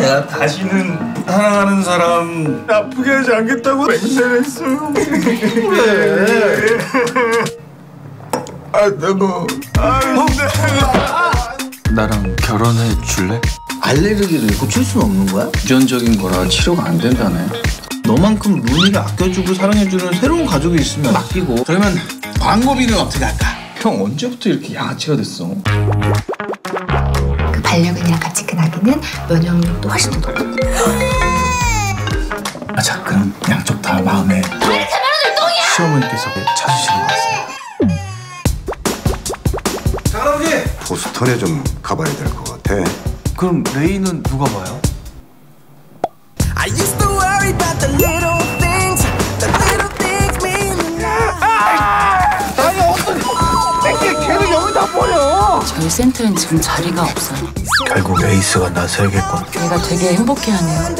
내가 다시는 사랑하는 사람 아프게 하지 않겠다고 맹세했어요. 왜? 아, 내가. 아, 나랑 결혼해 줄래? 알레르기를 고칠 수는 없는 거야? 유전적인 거라 치료가 안 된다네. 너만큼 루니가 아껴주고 사랑해주는 새로운 가족이 있으면 맡기고 그러면 광고비는 어떻게 할까? 형 언제부터 이렇게 양아치가 됐어? 그 반려견이랑 같이 큰 아기는 면역력도 훨씬 더 높고 아, 자 그럼 양쪽 다 마음에 시어머니께서 찾으시는 것 같습니다. 보스턴에 좀 가봐야 될 것 같아. 그럼 레이는 누가 봐요? 저희 센터엔 지금 자리가 없어요. 결국 에이스가 나서야겠군. 얘가 되게 행복해하네요.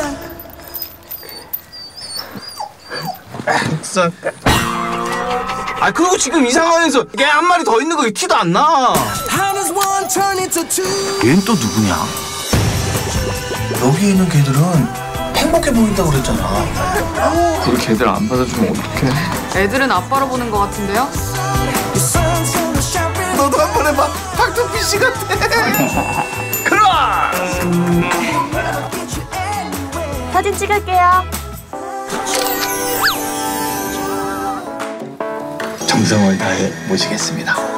아 그리고 지금 이 상황에서 개한 마리 더 있는 거 티도 안 나. 얘는 또 누구냐? 여기 있는 개들은 행복해 보인다고 그랬잖아. 우리 걔들 안 받아주면 어떡해? 애들은 아빠로 보는 것 같은데요? 해봐. 박두피 씨 같아. 사진 찍을게요. 정성을 다해 모시겠습니다.